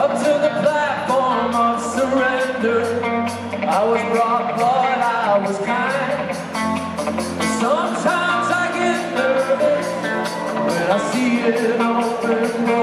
up to the platform of surrender. I was brought blood, I was kind. Sometimes I get nervous when I see it open.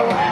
Oh,